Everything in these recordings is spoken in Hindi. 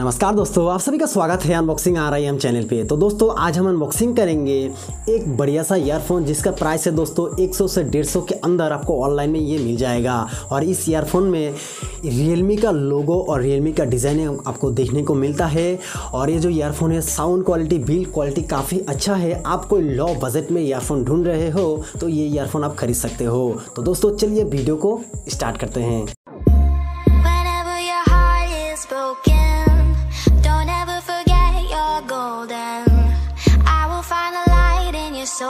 नमस्कार दोस्तों, आप सभी का स्वागत है अनबॉक्सिंग आ रही है हम चैनल पे। तो दोस्तों, आज हम अनबॉक्सिंग करेंगे एक बढ़िया सा ईयरफोन जिसका प्राइस है दोस्तों 100 से 150 के अंदर आपको ऑनलाइन में ये मिल जाएगा। और इस ईयरफोन में रियलमी का लोगो और रियलमी का डिज़ाइन आपको देखने को मिलता है। और ये जो ईयरफोन है साउंड क्वालिटी बिल्ड क्वालिटी काफ़ी अच्छा है। आप कोई लो बजट में ईयरफोन ढूंढ रहे हो तो ये ईयरफोन आप खरीद सकते हो। तो दोस्तों, चलिए वीडियो को स्टार्ट करते हैं। तो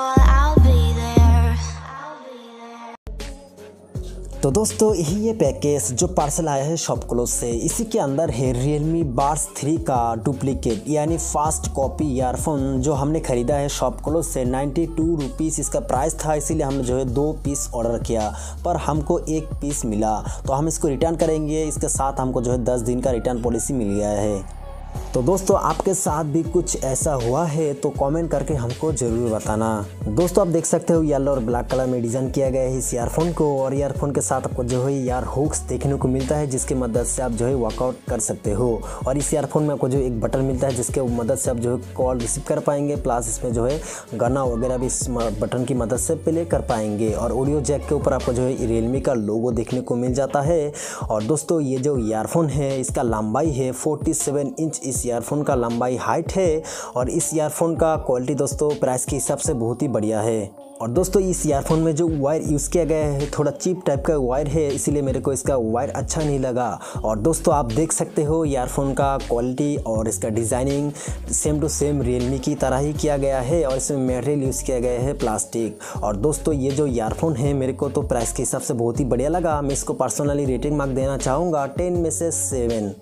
दोस्तों, यही ये पैकेज जो पार्सल आया है शॉप क्लोज से। इसी के अंदर है रियलमी बार्स थ्री का डुप्लीकेट यानी फास्ट कॉपी ईयरफोन जो हमने खरीदा है शॉप क्लोज से। नाइन्टी टू रुपीज़ इसका प्राइस था, इसीलिए हमने जो है दो पीस ऑर्डर किया, पर हमको एक पीस मिला। तो हम इसको रिटर्न करेंगे, इसके साथ हमको जो है दस दिन का रिटर्न पॉलिसी मिल गया है। तो दोस्तों, आपके साथ भी कुछ ऐसा हुआ है तो कमेंट करके हमको ज़रूर बताना। दोस्तों, आप देख सकते हो येलो और ब्लैक कलर में डिज़ाइन किया गया है इस ईयरफोन को, और ईयरफोन के साथ आपको जो है यार हुक्स देखने को मिलता है, जिसकी मदद से आप जो है वर्कआउट कर सकते हो। और इस ईयरफोन में आपको जो एक बटन मिलता है, जिसके मदद से आप जो है कॉल रिसीव कर पाएँगे प्लस इसमें जो है गाना वगैरह भी इस बटन की मदद से प्ले कर पाएँगे। और ऑडियो जैक के ऊपर आपको जो है रियलमी का लोगो देखने को मिल जाता है। और दोस्तों, ये जो ईयरफोन है, इसका लंबाई है 47 इंच इस ईयरफोन का लंबाई हाइट है और इस ईयरफोन का क्वालिटी दोस्तों प्राइस के हिसाब से बहुत ही बढ़िया है। और दोस्तों, इस ईयरफोन में जो वायर यूज़ किया गया है, थोड़ा चीप टाइप का वायर है, इसीलिए मेरे को इसका वायर अच्छा नहीं लगा। और दोस्तों, आप देख सकते हो ईयरफोन का क्वालिटी और इसका designing same to same Realme की तरह ही किया गया है और इसमें मटेरियल यूज़ किया गया है प्लास्टिक और दोस्तों, ये जो ईयरफोन है, मेरे को तो प्राइस के हिसाब से बहुत ही बढ़िया लगा। मैं इसको पर्सनली रेटिंग मार्क देना चाहूँगा टेन में से सेवन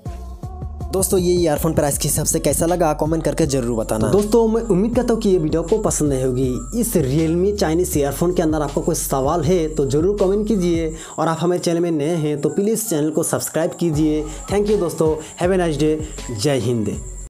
दोस्तों, ये ईयरफोन प्राइस के हिसाब से कैसा लगा कमेंट करके ज़रूर बताना। तो दोस्तों, मैं उम्मीद करता हूँ कि ये वीडियो को पसंद नहीं होगी। इस रियलमी चाइनीस ईयरफोन के अंदर आपको कोई सवाल है तो ज़रूर कमेंट कीजिए। और आप हमारे चैनल में नए हैं तो प्लीज़ चैनल को सब्सक्राइब कीजिए। थैंक यू दोस्तों। हैवे नाइस डे जय हिंद।